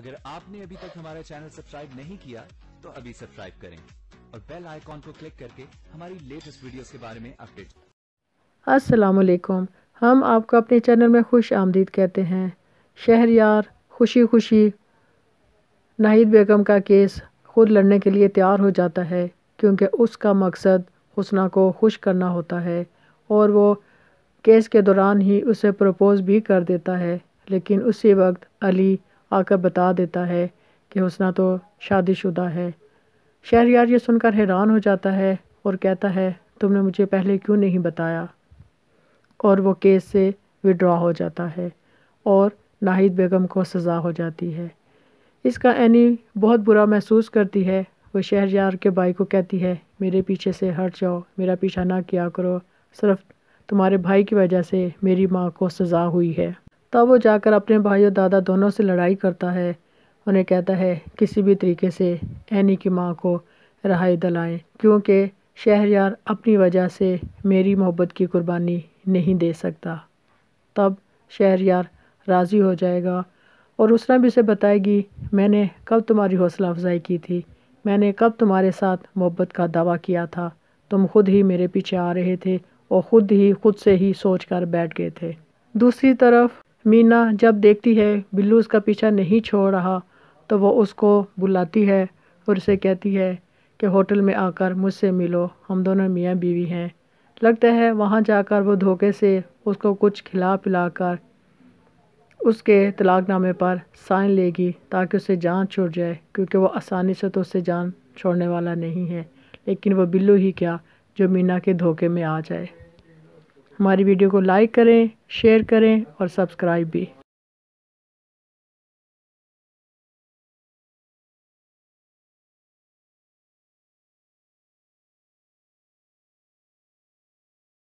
اگر آپ نے ابھی تک ہمارا چینل سبسکرائب نہیں کیا، تو ابھی سبسکرائب کریں اور بیل آئیکن کو کلک کر کے ہماری لیٹسٹ ویڈیوز کے بارے میں اپڈیٹ السلام علیکم۔ ہم آپ کو اپنے چینل میں خوش آمدید کہتے ہیں۔ شہریار، خوشی خوشی ناہید بیگم کا کیس خود لڑنے کے لیے تیار ہو جاتا ہے، کیونکہ اس کا مقصد حسنہ کو خوش کرنا ہوتا ہے اور وہ کیس کے دوران ہی اسے پروپوز بھی کر دیتا ہے، لیکن اسی وقت علی آ کر بتا دیتا ہے کہ حسنہ تو شادی شدہ ہے۔ شہریار یہ سن کر حیران ہو جاتا ہے اور کہتا ہے، تم نے مجھے پہلے کیوں نہیں بتایا؟ اور وہ کیس سے وڈرا ہو جاتا ہے اور ناہید بیگم کو سزا ہو جاتی ہے۔ اس کا اینی بہت برا محسوس کرتی ہے۔ وہ شہریار کے بھائی کو کہتی ہے، میرے پیچھے سے ہٹ جاؤ، میرا پیچھا نہ کیا کرو، صرف تمہارے بھائی کی وجہ سے میری ماں کو سزا ہوئی ہے۔ تب وہ جا کر اپنے بھائی اور دادا دونوں سے لڑائی کرتا ہے۔ انہیں کہتا ہے، کسی بھی طریقے سے اینی کی ماں کو رہائی دلائیں، کیونکہ شہریار اپنی وجہ سے میری محبت کی قربانی نہیں دے سکتا۔ تب شہریار راضی ہو جائے گا اور اسرا بھی اسے بتائے گی، میں نے کب تمہاری حوصلہ افزائی کی تھی؟ میں نے کب تمہارے ساتھ محبت کا دعویٰ کیا تھا؟ تم خود ہی میرے پیچھے آ رہے تھے اور خود ہی، خود سے ہی سوچ کر بیٹھ گئے تھے۔ دوسری طرف مینا جب دیکھتی ہے بلو اس کا پیچھا نہیں چھوڑ رہا، تو وہ اس کو بلاتی ہے اور اسے کہتی ہے کہ ہوٹل میں آ کر مجھ سے ملو، ہم دونوں میاں بیوی ہیں۔ لگتا ہے وہاں جا کر وہ دھوکے سے اس کو کچھ کھلا پلا کر اس کے طلاق نامے پر سائن لے گی تاکہ اسے جان چھوڑ جائے، کیونکہ وہ آسانی سے تو اسے جان چھوڑنے والا نہیں ہے، لیکن وہ بلو ہی کیا جو مینا کے دھوکے میں آ جائے۔ ہماری ویڈیو کو لائک کریں شیئر کریں اور سبسکرائب بھی۔